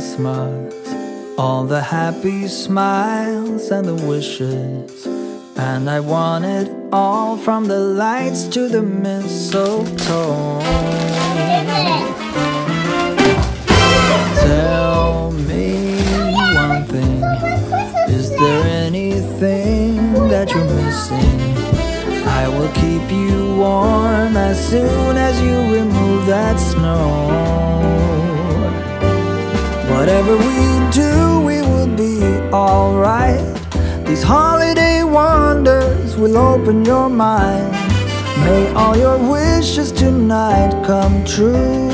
Christmas. All the happy smiles and the wishes. And I want it all from the lights to the mistletoe. Tell me one thing. Is there anything that you're missing? I will keep you warm as soon as you remove that snow. Whatever we do, we will be alright. These holiday wonders will open your mind. May all your wishes tonight come true.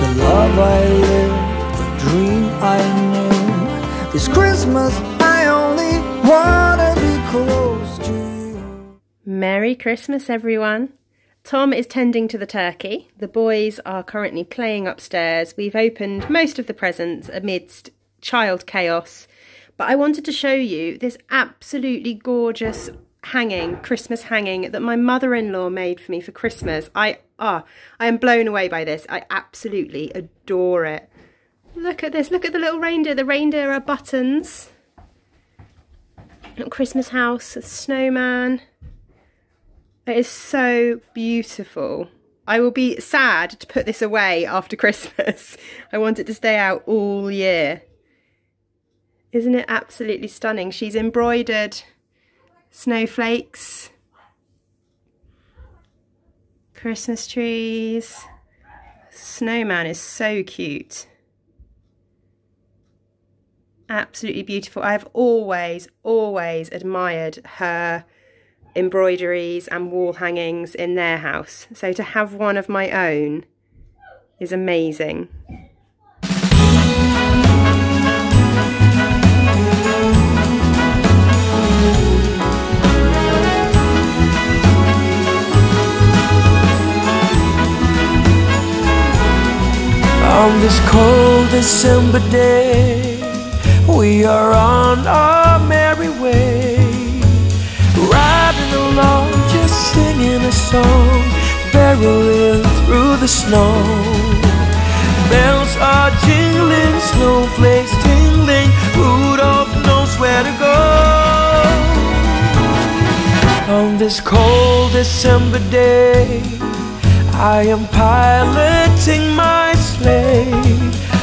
The love I lived, the dream I knew. This Christmas, I only wanna be close to you. Merry Christmas, everyone. Tom is tending to the turkey. The boys are currently playing upstairs. We've opened most of the presents amidst child chaos. But I wanted to show you this absolutely gorgeous hanging, Christmas hanging that my mother-in-law made for me for Christmas. I ah, I am blown away by this. I absolutely adore it. Look at this. Look at the little reindeer. The reindeer are buttons. Christmas house, a snowman. It is so beautiful. I will be sad to put this away after Christmas. I want it to stay out all year. Isn't it absolutely stunning? She's embroidered snowflakes, Christmas trees. Snowman is so cute. Absolutely beautiful. I have always, always admired her embroideries and wall hangings in their house. So to have one of my own is amazing. On this cold December day, we are on our song, barreling through the snow. Bells are jingling, snowflakes tingling, Rudolph knows where to go. On this cold December day, I am piloting my sleigh.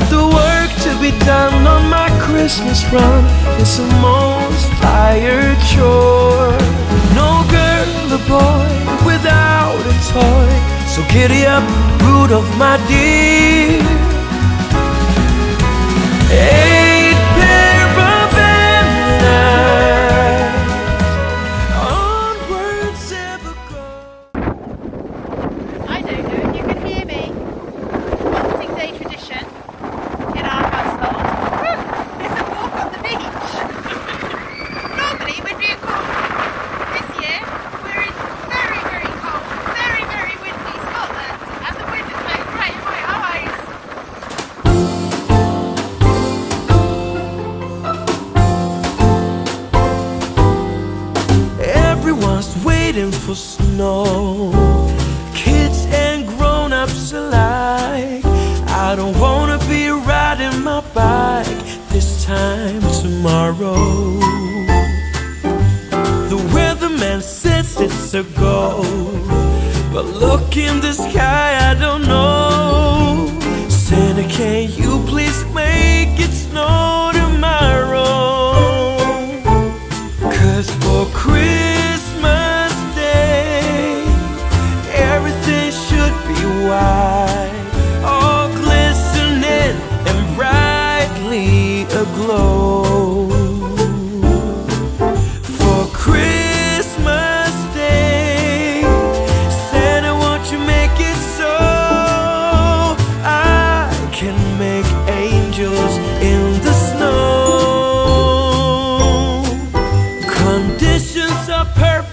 The work to be done on my Christmas run is the most tired chore. No girl or boy toy. So giddy up, Rudolph, my dear. Eight waiting for snow. Kids and grown-ups alike. I don't wanna be riding my bike this time tomorrow. The weatherman says it's a go. But look in the sky,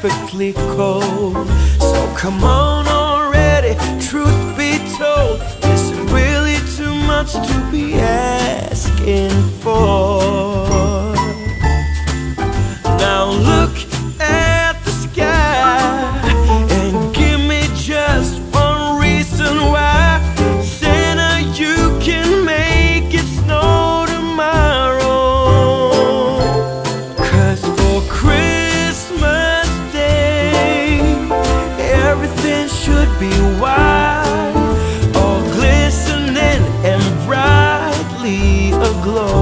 perfectly cold, so come on glow.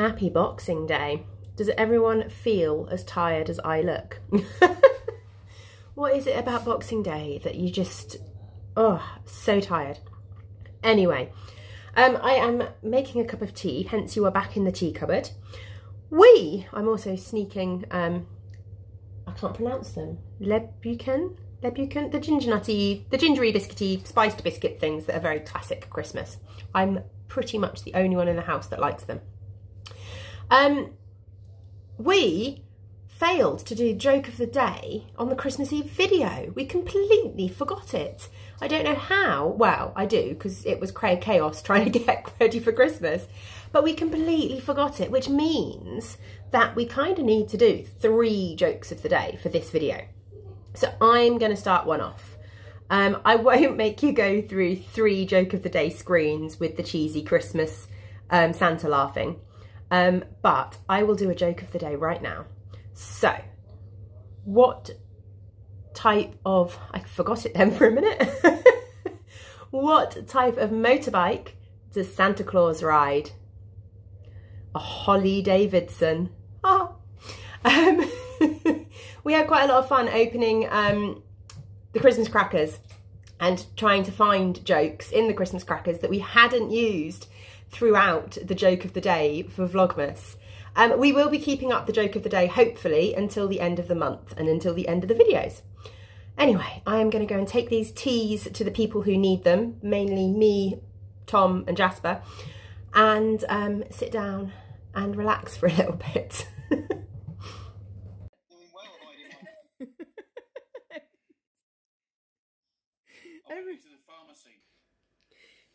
Happy Boxing Day. Does everyone feel as tired as I look? what is it about Boxing Day that you just oh, so tired? Anyway, um, I am making a cup of tea, hence you are back in the tea cupboard. We, I'm also sneaking, um, I can't pronounce them, Lebucan? Lebucan? The ginger nutty, the gingery biscuity, spiced biscuit things that are very classic Christmas. I'm pretty much the only one in the house that likes them. Um, we failed to do joke of the day on the Christmas Eve video. We completely forgot it. I don't know how. Well, I do because it was cray chaos trying to get ready for Christmas. But we completely forgot it, which means that we kind of need to do three jokes of the day for this video. So I'm going to start one off. Um, I won't make you go through three joke of the day screens with the cheesy Christmas um, Santa laughing. Um, but I will do a joke of the day right now. So, what type of, I forgot it then for a minute. what type of motorbike does Santa Claus ride? A Holly Davidson. Ah. Um, we had quite a lot of fun opening um, the Christmas crackers and trying to find jokes in the Christmas crackers that we hadn't used throughout the joke of the day for Vlogmas. Um, we will be keeping up the joke of the day, hopefully, until the end of the month and until the end of the videos. Anyway, I am going to go and take these teas to the people who need them, mainly me, Tom and Jasper, and um, sit down and relax for a little bit.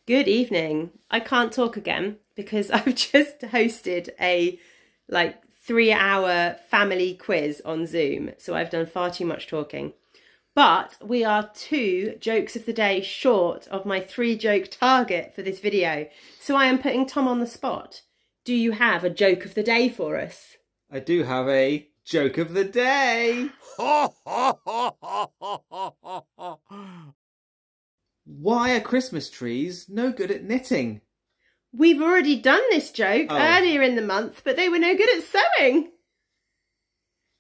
Good evening. I can't talk again because I've just hosted a like three hour family quiz on Zoom. So I've done far too much talking. But we are two jokes of the day short of my three joke target for this video. So I am putting Tom on the spot. Do you have a joke of the day for us? I do have a joke of the day. Why are Christmas trees no good at knitting? We've already done this joke Oh. earlier in the month, but they were no good at sewing.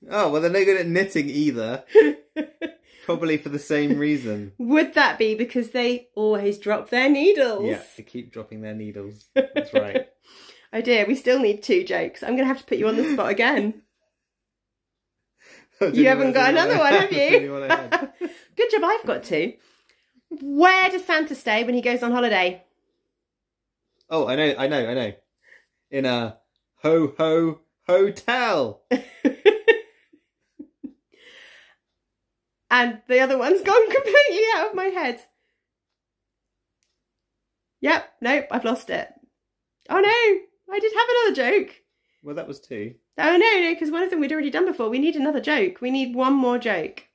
Oh, well, they're no good at knitting either. Probably for the same reason. Would that be because they always drop their needles? Yeah, they keep dropping their needles. That's right. Oh dear, we still need two jokes. I'm going to have to put you on the spot again. Oh, you haven't got another one, have you? only one I had. Good job, I've got two. Where does Santa stay when he goes on holiday? Oh, I know, I know, I know. In a ho ho hotel. And the other one's gone completely out of my head. Yep, nope, I've lost it. Oh no, I did have another joke. Well, that was two. Oh no, no, because one of them we'd already done before. We need another joke. We need one more joke.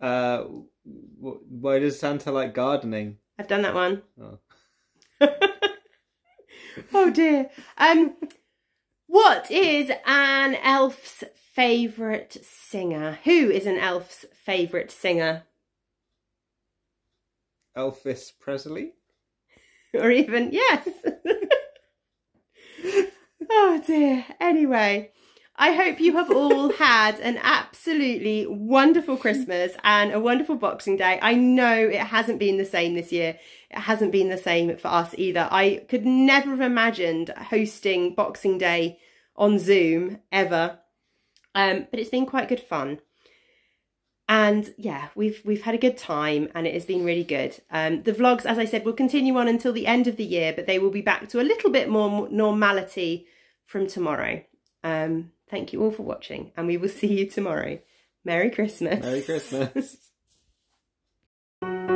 Uh, why does Santa like gardening? I've done that one. Oh. oh dear. Um, what is an elf's favourite singer? Who is an elf's favourite singer? Elvis Presley? Or even, yes. oh dear. Anyway, I hope you have all had an absolutely wonderful Christmas and a wonderful Boxing Day. I know it hasn't been the same this year. It hasn't been the same for us either. I could never have imagined hosting Boxing Day on Zoom ever. Um, but it's been quite good fun. And yeah, we've we've had a good time and it has been really good. Um, the vlogs, as I said, will continue on until the end of the year, but they will be back to a little bit more normality from tomorrow. Um, Thank you all for watching, and we will see you tomorrow. Merry Christmas. Merry Christmas.